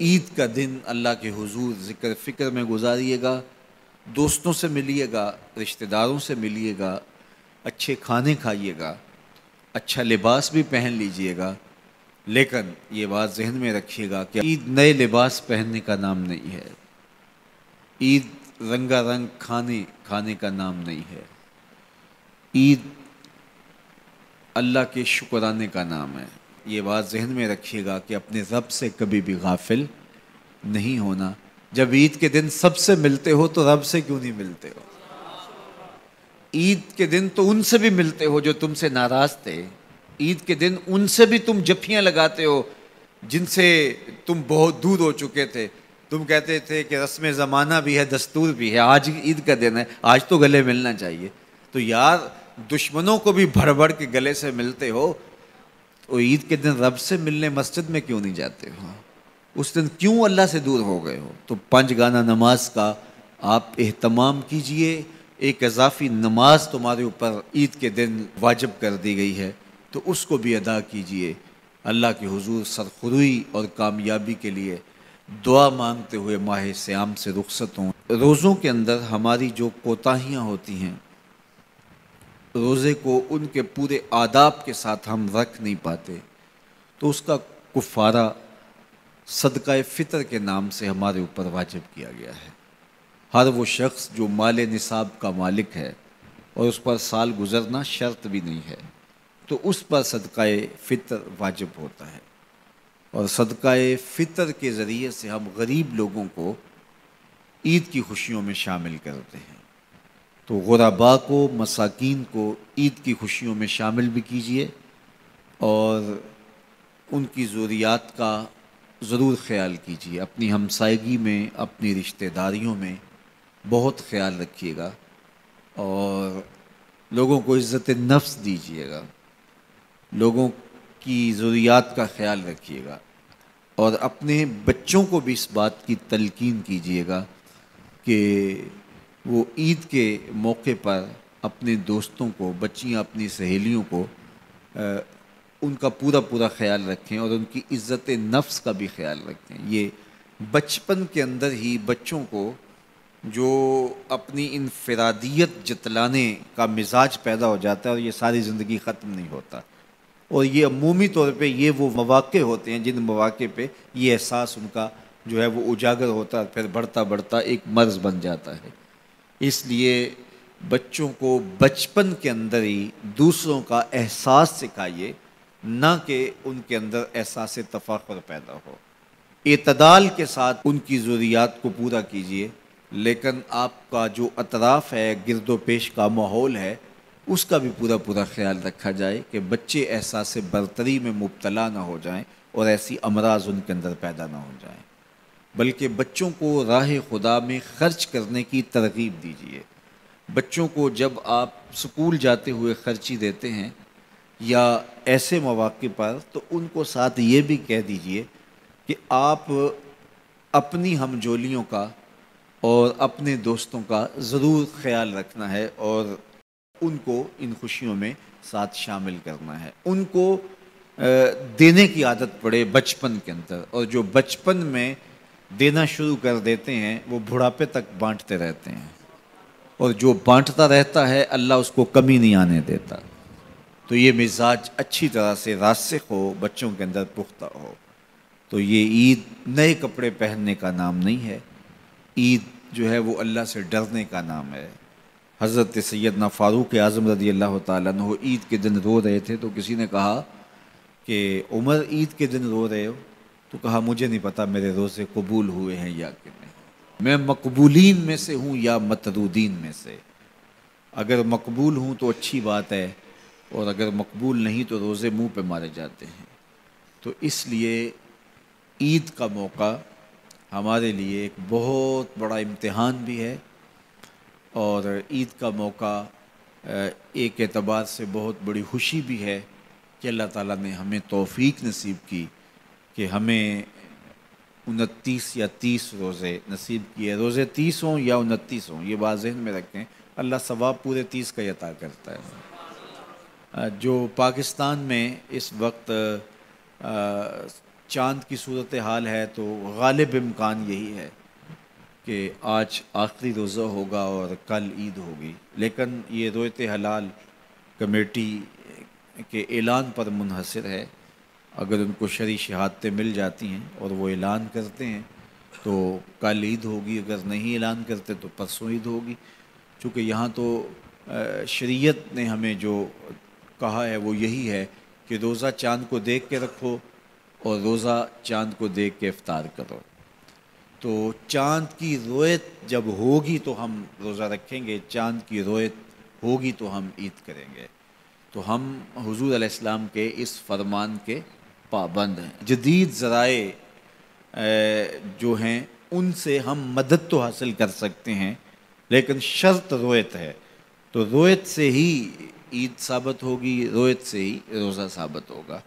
عید کا دن اللہ کے حضور ذکر فکر میں گزاریے گا، دوستوں سے ملیے گا، رشتہ داروں سے ملیے گا، اچھے کھانے کھائیے گا اچھا لباس بھی پہن لیجیے گا۔ لیکن یہ بات ذہن میں رکھیے گا کہ عید نئے لباس پہننے کا نام نہیں ہے۔ عید رنگا رنگ کھانے کھانے کا نام نہیں ہے۔ عید اللہ کے شکرانے کا نام ہے۔ یہ بات ذہن میں رکھیے گا کہ اپنے رب سے کبھی بھی غافل نہیں ہونا۔ جب عید کے دن سب سے ملتے ہو تو رب سے کیوں نہیں ملتے ہو؟ عید کے دن تو ان سے بھی ملتے ہو جو تم سے ناراض تھے۔ عید کے دن ان سے بھی تم جفیاں لگاتے ہو جن سے تم بہت دور ہو چکے تھے۔ تم کہتے تھے کہ رسم زمانہ بھی ہے، دستور بھی ہے۔ آج عید کا دن ہے، آج تو گلے ملنا چاہیے۔ تو یار، دشمنوں کو بھی بھر بھر کے گلے سے ملتے ہو۔ تو عید کے دن رب سے ملنے مسجد میں کیوں نہیں جاتے ہو؟ اس دن کیوں اللہ سے دور ہو گئے ہو؟ تو پنج گانا نماز کا آپ اہتمام کیجیے۔ ایک اضافی نماز تمہارے اوپر عید کے دن واجب کر دی گئی ہے۔ تو اس کو بھی ادا کیجیے۔ اللہ کے حضور سرخروئی اور کامیابی کے لیے دعا مانگتے ہوئے ماہ سیام سے رخصت ہوں۔ روزوں کے اندر ہماری جو کوتاہیاں ہوتی ہیں روزے کو ان کے پورے آداب کے ساتھ ہم رکھ نہیں پاتے۔ تو اس کا کفارہ صدقہ فطر کے نام سے ہمارے اوپر واجب کیا گیا ہے۔ ہر وہ شخص جو مال نصاب کا مالک ہے اور اس پر سال گزرنا شرط بھی نہیں ہے، تو اس پر صدقہ فطر واجب ہوتا ہے۔ اور صدقہ فطر کے ذریعے سے ہم غریب لوگوں کو عید کی خوشیوں میں شامل کرتے ہیں۔ تو غربا کو، مساکین کو عید کی خوشیوں میں شامل بھی کیجیے اور ان کی ضروریات کا ضرور خیال کیجیے اپنی ہمسائیگی میں، اپنی رشتہ داریوں میں بہت خیال رکھیے گا اور لوگوں کو عزت نفس دیجیے گا۔ لوگوں کی ضروریات کا خیال رکھیے گا اور اپنے بچوں کو بھی اس بات کی تلقین کیجیے گا کہ وہ عید کے موقع پر اپنے دوستوں کو، بچیاں اپنی سہیلیوں کو ان کا پورا پورا خیال رکھیں اور ان کی عزت نفس کا بھی خیال رکھیں۔ یہ بچپن کے اندر ہی بچوں کو جو اپنی انفرادیت جتلانے کا مزاج پیدا ہو جاتا ہے اور یہ ساری زندگی ختم نہیں ہوتا۔ اور یہ عمومی طور پہ یہ وہ مواقع ہوتے ہیں جن مواقع پہ یہ احساس ان کا جو ہے وہ اجاگر ہوتا ہے پھر بڑھتا بڑھتا ایک مرض بن جاتا ہے۔ اس لیے بچوں کو بچپن کے اندر ہی دوسروں کا احساس سکھائیے، نہ کہ ان کے اندر احساس تفاخر پیدا ہو۔ اعتدال کے ساتھ ان کی ضروریات کو پورا کیجیے، لیکن آپ کا جو اطراف ہے، گرد و پیش کا ماحول ہے، اس کا بھی پورا پورا خیال رکھا جائے کہ بچے احساس برتری میں مبتلا نہ ہو جائیں اور ایسی امراض ان کے اندر پیدا نہ ہو جائیں۔ بلکہ بچوں کو راہ خدا میں خرچ کرنے کی ترغیب دیجیے بچوں کو جب آپ سکول جاتے ہوئے خرچی دیتے ہیں یا ایسے مواقع پر تو ان کو ساتھ یہ بھی کہہ دیجیے کہ آپ اپنی ہم جولیوں کا اور اپنے دوستوں کا ضرور خیال رکھنا ہے اور ان کو ان خوشیوں میں ساتھ شامل کرنا ہے۔ ان کو دینے کی عادت پڑے بچپن کے اندر اور جو بچپن میں دینا شروع کر دیتے ہیں، وہ بڑھاپے تک بانٹتے رہتے ہیں۔ اور جو بانٹتا رہتا ہے، اللہ اس کو کمی نہیں آنے دیتا۔ تو یہ مزاج اچھی طرح سے راسخ ہو، بچوں کے اندر پختہ ہو۔ تو یہ عید نئے کپڑے پہننے کا نام نہیں ہے۔ عید جو ہے، وہ اللہ سے ڈرنے کا نام ہے۔ حضرت سیدنا فاروق اعظم رضی اللہ تعالیٰ عنہ عید کے دن رو رہے تھے تو کسی نے کہا کہ، عمر عید کے دن رو رہے ہو؟ تو کہا، مجھے نہیں پتا، میرے روزے قبول ہوئے ہیں یا کہ نہیں۔ میں مقبولین میں سے ہوں یا مترودین میں سے؟ اگر مقبول ہوں تو اچھی بات ہے، اور اگر مقبول نہیں تو روزے منہ پہ مارے جاتے ہیں۔ تو اس لیے عید کا موقع ہمارے لیے ایک بہت بڑا امتحان بھی ہے، اور عید کا موقع ایک اعتبار سے بہت بڑی خوشی بھی ہے کہ اللہ تعالیٰ نے ہمیں توفیق نصیب کی۔ کہ ہمیں انتیس یا تیس روزے نصیب کیے، روزے تیس ہوں یا انتیس ہوں، یہ بات ذہن میں رکھیں، اللہ ثواب پورے تیس کا عطا کرتا ہے۔ جو پاکستان میں اس وقت چاند کی صورت حال ہے تو غالب امکان یہی ہے کہ آج آخری روزہ ہوگا اور کل عید ہوگی۔ لیکن یہ رویت حلال کمیٹی کے اعلان پر منحصر ہے۔ اگر ان کو شرع شہادتیں مل جاتی ہیں اور وہ اعلان کرتے ہیں تو کل عید ہوگی، اگر نہیں اعلان کرتے تو پرسوں عید ہوگی۔ چونکہ یہاں تو شریعت نے ہمیں جو کہا ہے وہ یہی ہے کہ روزہ چاند کو دیکھ کے رکھو اور روزہ چاند کو دیکھ کے افطار کرو۔ تو چاند کی رویت جب ہوگی تو ہم روزہ رکھیں گے، چاند کی رویت ہوگی تو ہم عید کریں گے۔ تو ہم حضور علیہ السلام کے اس فرمان کے پابند ہیں۔ جدید ذرائع جو ہیں، ان سے ہم مدد تو حاصل کر سکتے ہیں، لیکن شرط رویت ہے۔ تو رویت سے ہی عید ثابت ہوگی رویت سے ہی روزہ ثابت ہوگا۔